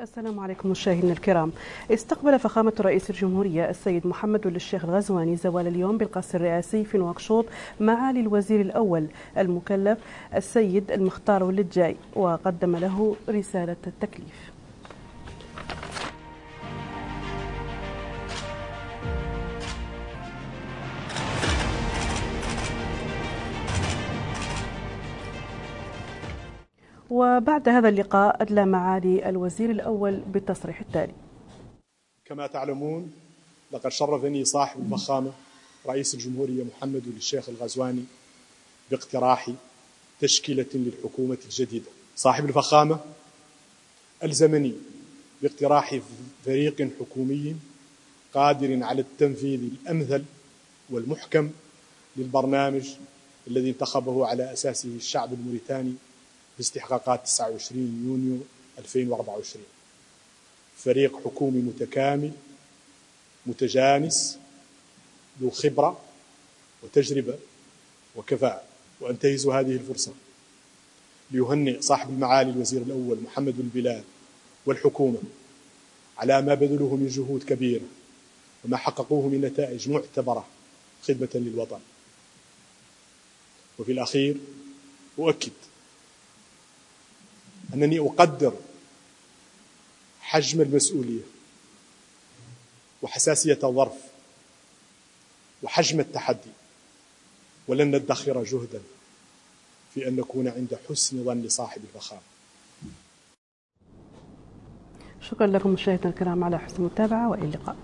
السلام عليكم مشاهدينا الكرام. استقبل فخامة رئيس الجمهورية السيد محمد الشيخ الغزواني زوال اليوم بالقصر الرئاسي في نواكشوط معالي الوزير الأول المكلف السيد المختار ولدجاي وقدم له رسالة التكليف. وبعد هذا اللقاء أدلى معالي الوزير الأول بالتصريح التالي. كما تعلمون لقد شرفني صاحب الفخامة رئيس الجمهورية محمد الشيخ الغزواني باقتراح تشكيلة للحكومة الجديدة. صاحب الفخامة ألزمني باقتراح فريق حكومي قادر على التنفيذ الأمثل والمحكم للبرنامج الذي انتخبه على أساسه الشعب الموريتاني باستحقاقات 29 يونيو 2024 فريق حكومي متكامل متجانس ذو خبرة وتجربة وكفاءة. وأنتهز هذه الفرصة ليهنئ صاحب المعالي الوزير الأول محمد البلاد والحكومة على ما بذلوه من جهود كبيرة وما حققوه من نتائج معتبرة خدمة للوطن. وفي الأخير أؤكد أنني أقدر حجم المسؤولية وحساسية الظرف وحجم التحدي ولن ندخر جهدا في أن نكون عند حسن ظن صاحب الفخامة. شكرا لكم مشاهدينا الكرام على حسن المتابعة وإلى اللقاء.